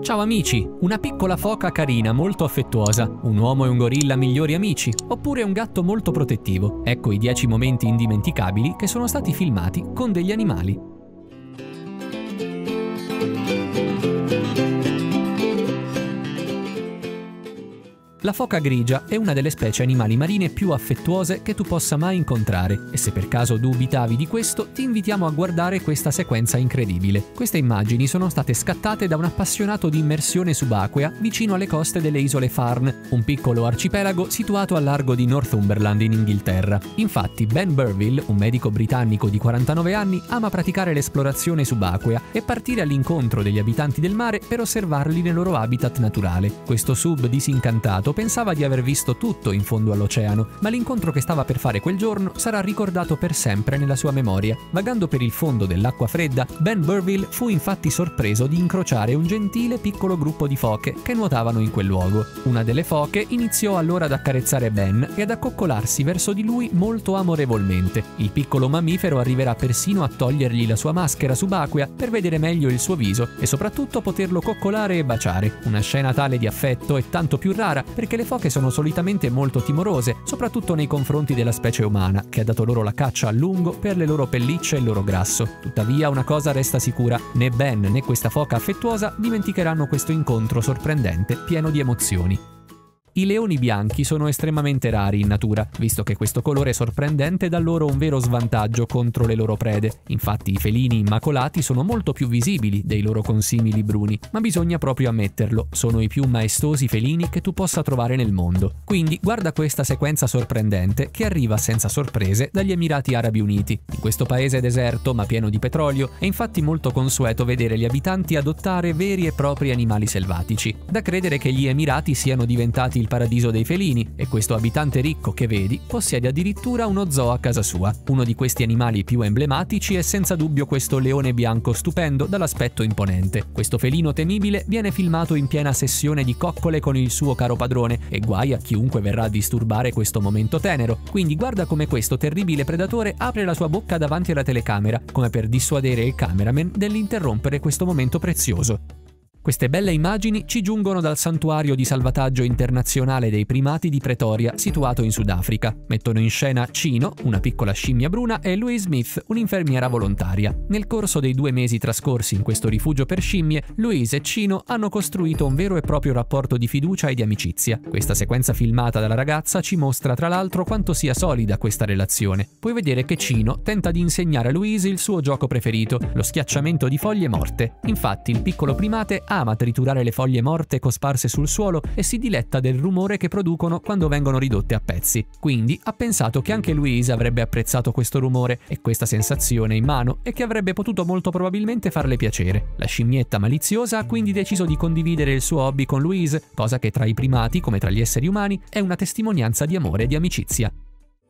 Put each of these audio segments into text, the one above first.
Ciao amici, una piccola foca carina, molto affettuosa, un uomo e un gorilla migliori amici, oppure un gatto molto protettivo. Ecco i 10 momenti indimenticabili che sono stati filmati con degli animali. La foca grigia è una delle specie animali marine più affettuose che tu possa mai incontrare e se per caso dubitavi di questo ti invitiamo a guardare questa sequenza incredibile. Queste immagini sono state scattate da un appassionato di immersione subacquea vicino alle coste delle isole Farne, un piccolo arcipelago situato al largo di Northumberland in Inghilterra. Infatti Ben Burville, un medico britannico di 49 anni, ama praticare l'esplorazione subacquea e partire all'incontro degli abitanti del mare per osservarli nel loro habitat naturale. Questo sub disincantato pensava di aver visto tutto in fondo all'oceano, ma l'incontro che stava per fare quel giorno sarà ricordato per sempre nella sua memoria. Vagando per il fondo dell'acqua fredda, Ben Burville fu infatti sorpreso di incrociare un gentile piccolo gruppo di foche che nuotavano in quel luogo. Una delle foche iniziò allora ad accarezzare Ben e ad accoccolarsi verso di lui molto amorevolmente. Il piccolo mammifero arriverà persino a togliergli la sua maschera subacquea per vedere meglio il suo viso e soprattutto poterlo coccolare e baciare. Una scena tale di affetto è tanto più rara perché le foche sono solitamente molto timorose, soprattutto nei confronti della specie umana, che ha dato loro la caccia a lungo per le loro pellicce e il loro grasso. Tuttavia una cosa resta sicura, né Ben né questa foca affettuosa dimenticheranno questo incontro sorprendente, pieno di emozioni. I leoni bianchi sono estremamente rari in natura, visto che questo colore sorprendente dà loro un vero svantaggio contro le loro prede. Infatti i felini immacolati sono molto più visibili dei loro consimili bruni, ma bisogna proprio ammetterlo, sono i più maestosi felini che tu possa trovare nel mondo. Quindi guarda questa sequenza sorprendente che arriva senza sorprese dagli Emirati Arabi Uniti. In questo paese deserto ma pieno di petrolio è infatti molto consueto vedere gli abitanti adottare veri e propri animali selvatici. Da credere che gli Emirati siano diventati il paradiso dei felini e questo abitante ricco che vedi possiede addirittura uno zoo a casa sua. Uno di questi animali più emblematici è senza dubbio questo leone bianco stupendo dall'aspetto imponente. Questo felino temibile viene filmato in piena sessione di coccole con il suo caro padrone e guai a chiunque verrà a disturbare questo momento tenero. Quindi guarda come questo terribile predatore apre la sua bocca davanti alla telecamera, come per dissuadere il cameraman dell'interrompere questo momento prezioso. Queste belle immagini ci giungono dal santuario di salvataggio internazionale dei primati di Pretoria, situato in Sudafrica. Mettono in scena Cino, una piccola scimmia bruna, e Louise Smith, un'infermiera volontaria. Nel corso dei due mesi trascorsi in questo rifugio per scimmie, Louise e Cino hanno costruito un vero e proprio rapporto di fiducia e di amicizia. Questa sequenza filmata dalla ragazza ci mostra tra l'altro quanto sia solida questa relazione. Puoi vedere che Cino tenta di insegnare a Louise il suo gioco preferito, lo schiacciamento di foglie morte. Infatti il piccolo primate ama triturare le foglie morte cosparse sul suolo e si diletta del rumore che producono quando vengono ridotte a pezzi. Quindi ha pensato che anche Louise avrebbe apprezzato questo rumore e questa sensazione in mano e che avrebbe potuto molto probabilmente farle piacere. La scimmietta maliziosa ha quindi deciso di condividere il suo hobby con Louise, cosa che tra i primati, come tra gli esseri umani, è una testimonianza di amore e di amicizia.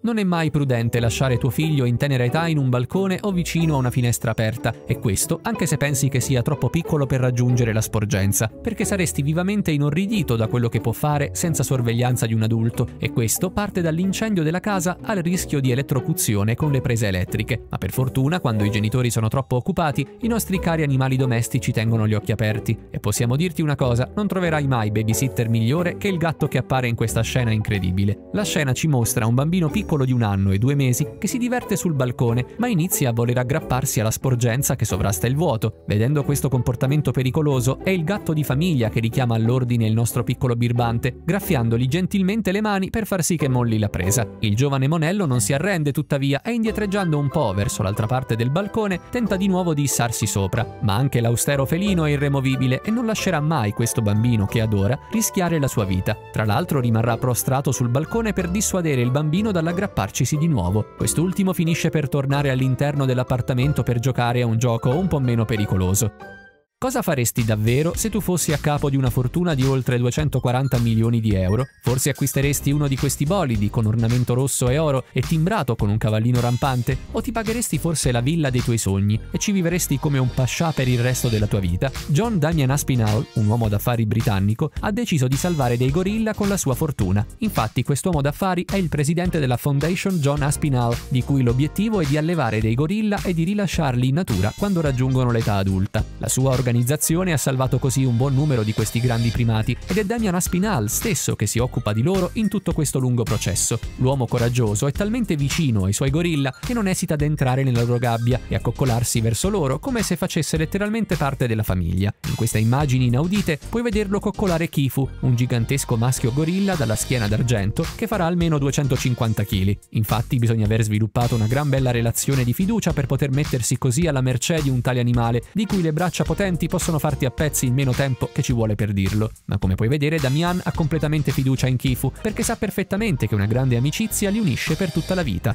Non è mai prudente lasciare tuo figlio in tenera età in un balcone o vicino a una finestra aperta, e questo anche se pensi che sia troppo piccolo per raggiungere la sporgenza, perché saresti vivamente inorridito da quello che può fare senza sorveglianza di un adulto, e questo parte dall'incendio della casa al rischio di elettrocuzione con le prese elettriche. Ma per fortuna, quando i genitori sono troppo occupati, i nostri cari animali domestici tengono gli occhi aperti. E possiamo dirti una cosa, non troverai mai babysitter migliore che il gatto che appare in questa scena incredibile. La scena ci mostra un bambino piccolo piccolo di un anno e due mesi che si diverte sul balcone, ma inizia a voler aggrapparsi alla sporgenza che sovrasta il vuoto. Vedendo questo comportamento pericoloso, è il gatto di famiglia che richiama all'ordine il nostro piccolo birbante, graffiandogli gentilmente le mani per far sì che molli la presa. Il giovane monello non si arrende tuttavia e indietreggiando un po' verso l'altra parte del balcone, tenta di nuovo di issarsi sopra, ma anche l'austero felino è irremovibile e non lascerà mai questo bambino che adora rischiare la sua vita. Tra l'altro rimarrà prostrato sul balcone per dissuadere il bambino dalla aggrapparcisi di nuovo. Quest'ultimo finisce per tornare all'interno dell'appartamento per giocare a un gioco un po' meno pericoloso. Cosa faresti davvero se tu fossi a capo di una fortuna di oltre 240 milioni di euro? Forse acquisteresti uno di questi bolidi con ornamento rosso e oro e timbrato con un cavallino rampante? O ti pagheresti forse la villa dei tuoi sogni e ci vivresti come un pascià per il resto della tua vita? John Damian Aspinall, un uomo d'affari britannico, ha deciso di salvare dei gorilla con la sua fortuna. Infatti quest'uomo d'affari è il presidente della Foundation John Aspinall, di cui l'obiettivo è di allevare dei gorilla e di rilasciarli in natura quando raggiungono l'età adulta. La sua organizzazione L'organizzazione ha salvato così un buon numero di questi grandi primati ed è Damian Aspinall stesso che si occupa di loro in tutto questo lungo processo. L'uomo coraggioso è talmente vicino ai suoi gorilla che non esita ad entrare nella loro gabbia e a coccolarsi verso loro come se facesse letteralmente parte della famiglia. In queste immagini inaudite puoi vederlo coccolare Kifu, un gigantesco maschio gorilla dalla schiena d'argento che farà almeno 250 kg. Infatti bisogna aver sviluppato una gran bella relazione di fiducia per poter mettersi così alla mercé di un tale animale, di cui le braccia potenti possono farti a pezzi in meno tempo che ci vuole per dirlo. Ma come puoi vedere Damian ha completamente fiducia in Kifu perché sa perfettamente che una grande amicizia li unisce per tutta la vita.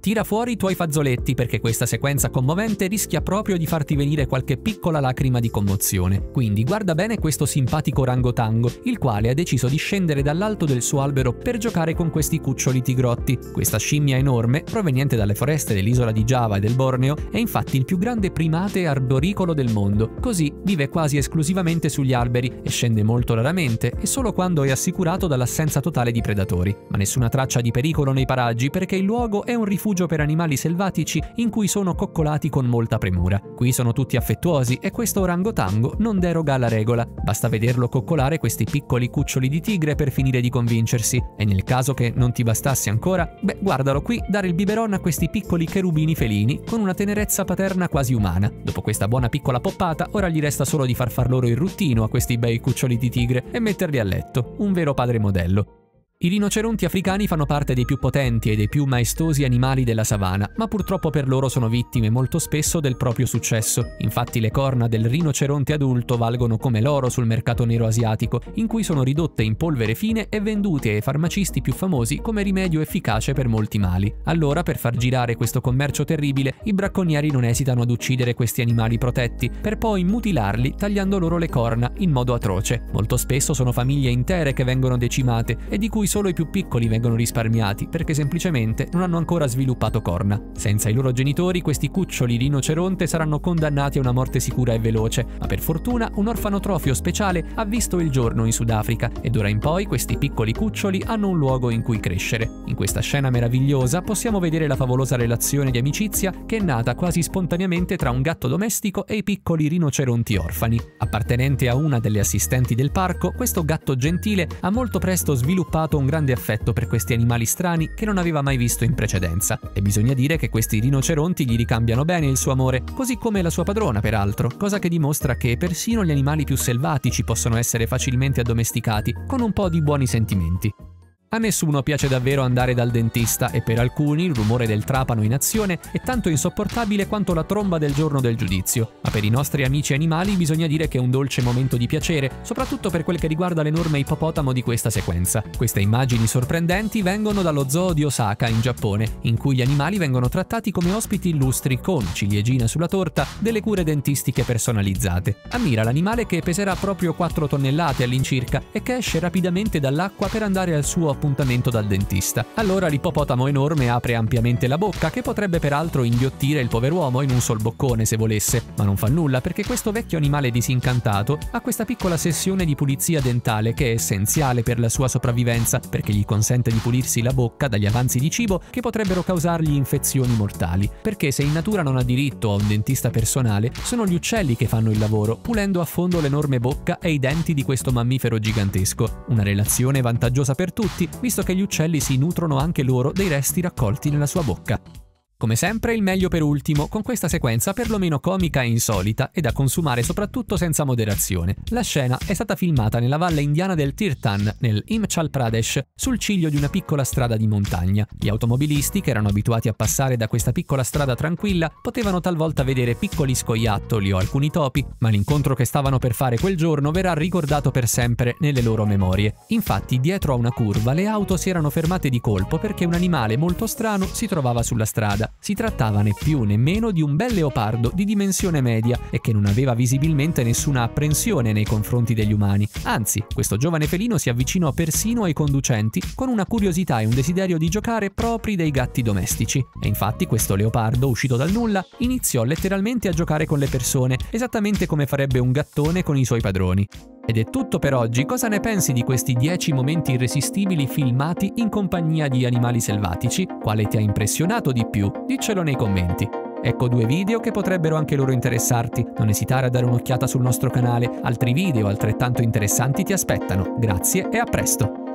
Tira fuori i tuoi fazzoletti perché questa sequenza commovente rischia proprio di farti venire qualche piccola lacrima di commozione. Quindi guarda bene questo simpatico orangotango, il quale ha deciso di scendere dall'alto del suo albero per giocare con questi cuccioli tigrotti. Questa scimmia enorme, proveniente dalle foreste dell'isola di Giava e del Borneo, è infatti il più grande primate arboricolo del mondo. Così vive quasi esclusivamente sugli alberi e scende molto raramente e solo quando è assicurato dall'assenza totale di predatori. Ma nessuna traccia di pericolo nei paraggi perché il luogo è un rifugio rifugio per animali selvatici in cui sono coccolati con molta premura. Qui sono tutti affettuosi e questo orangotango non deroga alla regola. Basta vederlo coccolare questi piccoli cuccioli di tigre per finire di convincersi. E nel caso che non ti bastasse ancora, beh, guardalo qui dare il biberon a questi piccoli cherubini felini con una tenerezza paterna quasi umana. Dopo questa buona piccola poppata, ora gli resta solo di far far loro il ruttino a questi bei cuccioli di tigre e metterli a letto. Un vero padre modello. I rinoceronti africani fanno parte dei più potenti e dei più maestosi animali della savana, ma purtroppo per loro sono vittime molto spesso del proprio successo. Infatti le corna del rinoceronte adulto valgono come l'oro sul mercato nero asiatico, in cui sono ridotte in polvere fine e vendute ai farmacisti più famosi come rimedio efficace per molti mali. Allora, per far girare questo commercio terribile, i bracconieri non esitano ad uccidere questi animali protetti, per poi mutilarli tagliando loro le corna in modo atroce. Molto spesso sono famiglie intere che vengono decimate e di cui solo i più piccoli vengono risparmiati perché semplicemente non hanno ancora sviluppato corna. Senza i loro genitori questi cuccioli rinoceronte saranno condannati a una morte sicura e veloce, ma per fortuna un orfanotrofio speciale ha visto il giorno in Sudafrica ed ora in poi questi piccoli cuccioli hanno un luogo in cui crescere. In questa scena meravigliosa possiamo vedere la favolosa relazione di amicizia che è nata quasi spontaneamente tra un gatto domestico e i piccoli rinoceronti orfani. Appartenente a una delle assistenti del parco, questo gatto gentile ha molto presto sviluppato un grande affetto per questi animali strani che non aveva mai visto in precedenza. E bisogna dire che questi rinoceronti gli ricambiano bene il suo amore, così come la sua padrona, peraltro, cosa che dimostra che persino gli animali più selvatici possono essere facilmente addomesticati con un po' di buoni sentimenti. A nessuno piace davvero andare dal dentista e per alcuni il rumore del trapano in azione è tanto insopportabile quanto la tromba del giorno del giudizio, ma per i nostri amici animali bisogna dire che è un dolce momento di piacere, soprattutto per quel che riguarda l'enorme ippopotamo di questa sequenza. Queste immagini sorprendenti vengono dallo zoo di Osaka in Giappone, in cui gli animali vengono trattati come ospiti illustri con ciliegina sulla torta delle cure dentistiche personalizzate. Ammira l'animale che peserà proprio 4 tonnellate all'incirca e che esce rapidamente dall'acqua per andare al suo appuntamento dal dentista. Allora l'ippopotamo enorme apre ampiamente la bocca, che potrebbe peraltro inghiottire il pover'uomo in un sol boccone se volesse, ma non fa nulla perché questo vecchio animale disincantato ha questa piccola sessione di pulizia dentale che è essenziale per la sua sopravvivenza, perché gli consente di pulirsi la bocca dagli avanzi di cibo che potrebbero causargli infezioni mortali. Perché se in natura non ha diritto a un dentista personale, sono gli uccelli che fanno il lavoro, pulendo a fondo l'enorme bocca e i denti di questo mammifero gigantesco. Una relazione vantaggiosa per tutti, visto che gli uccelli si nutrono anche loro dei resti raccolti nella sua bocca. Come sempre il meglio per ultimo, con questa sequenza perlomeno comica e insolita e da consumare soprattutto senza moderazione. La scena è stata filmata nella valle indiana del Tirtan, nel Himachal Pradesh, sul ciglio di una piccola strada di montagna. Gli automobilisti, che erano abituati a passare da questa piccola strada tranquilla, potevano talvolta vedere piccoli scoiattoli o alcuni topi, ma l'incontro che stavano per fare quel giorno verrà ricordato per sempre nelle loro memorie. Infatti, dietro a una curva, le auto si erano fermate di colpo perché un animale molto strano si trovava sulla strada si trattava né più né meno di un bel leopardo di dimensione media e che non aveva visibilmente nessuna apprensione nei confronti degli umani. Anzi, questo giovane felino si avvicinò persino ai conducenti con una curiosità e un desiderio di giocare propri dei gatti domestici. E infatti questo leopardo, uscito dal nulla, iniziò letteralmente a giocare con le persone, esattamente come farebbe un gattone con i suoi padroni. Ed è tutto per oggi, cosa ne pensi di questi 10 momenti irresistibili filmati in compagnia di animali selvatici? Quale ti ha impressionato di più? Diccelo nei commenti. Ecco due video che potrebbero anche loro interessarti. Non esitare a dare un'occhiata sul nostro canale, altri video altrettanto interessanti ti aspettano. Grazie e a presto!